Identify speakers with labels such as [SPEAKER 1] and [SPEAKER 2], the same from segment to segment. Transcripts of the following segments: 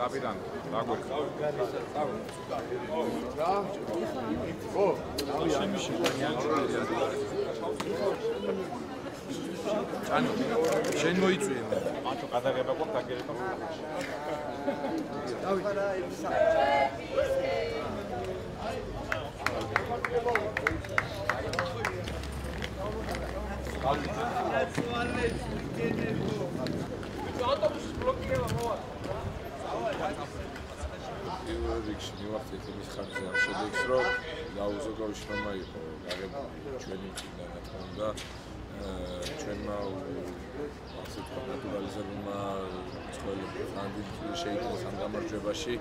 [SPEAKER 1] კაპიტანი, დაგვერხ.
[SPEAKER 2] რა? ო,
[SPEAKER 3] ანუ შენ მოიწვიე მე.
[SPEAKER 1] მათო გადაღება გვაქვს დაგერება.
[SPEAKER 3] პირველ რიგში მივახცეთ იმის ხარჯზე. ამ შედეგს, რომ დაუზოგავში რომ იყო. გაგებული ჩვენი მხრიდან რა თქმა უნდა ჩვენმა ასე თქვა ნატურალიზებულმა ცხოველებმა ანდით შეიქმნეს ამ გამარჯვებაში.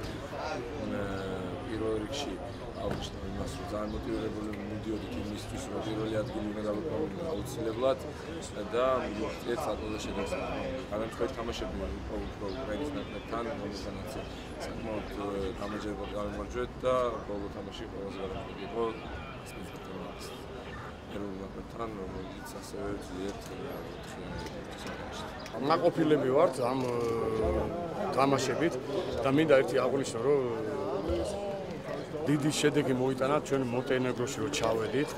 [SPEAKER 3] პირველ რიგში აუჩნდა იმას რომ ძალიან მოტივირებული მიდიოდით იმისთვის რომ პირველი ადგილი უნდა დავუყოვოთ აუცილებლად და ერთ საკუთარ შედეგს განაცხადი თამაშები უფრო უფრო უკრაინის ნაკრებთან რომელსაც საკმაოდ გამარჯვება გამარჯვეთ და ბოლო თამაში ყველაზე გამარჯვება იყო სპეციალურად ეროვნულ ნაკრებთან რომელიც ასევე ძლიერ
[SPEAKER 2] ნაკოფილები ვართ ამ თამაშებით და მინდა ერთი აღვნიშნო რომ დიდი შედეგი მოიტანა ჩვენ მონტენეგროში რომ ჩავედით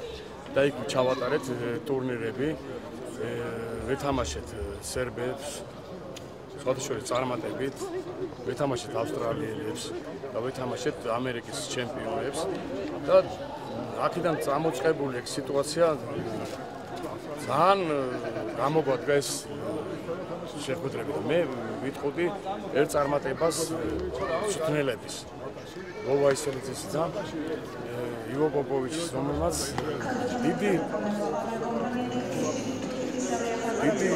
[SPEAKER 2] და იქ ჩავატარეთ ტურნირები ვეთამაშეთ სერბებს სხვადასხვა წარმატებით ვეთამაშეთ ავსტრალიელებს და ვეთამაშეთ ამერიკის ჩემპიონებს. და აქედან წამოწყებული ეგ სიტუაცია ძალიან გამოგვადგა ეს შეხვედრები მე ვიტყოდი ერთ წარმატებას სუთნელების ვოვა ისელიძის და ივო პოპოვიჩის რომელმაც დიდი დიდი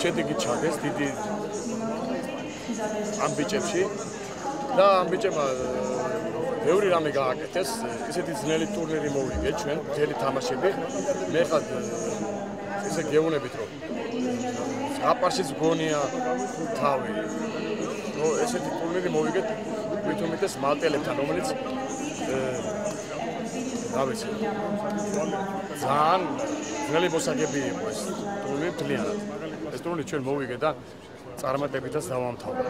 [SPEAKER 2] შედეგი ჩაგეს დიდი ამბიჭებში. და ამბიჭება ბევრი რამე გააკეთეს ესეთი ძნელი ტურნირი მოვიგე ჩვენ მთელი თამაშები. მე ხარ ესე გეუბნებით რომ აპარშიც გონია თავი. ნუ ესეთი ტურნირი მოვიგეთ ვითომიტეს მალტელებთან რომელიც რა ვიცი ძალიან ძნელი მოსაგები იყო ეს ტურნირი თლიანად. ეს ტურნირი ჩვენ მოვიგე და წარმატებითაც დავამთავრე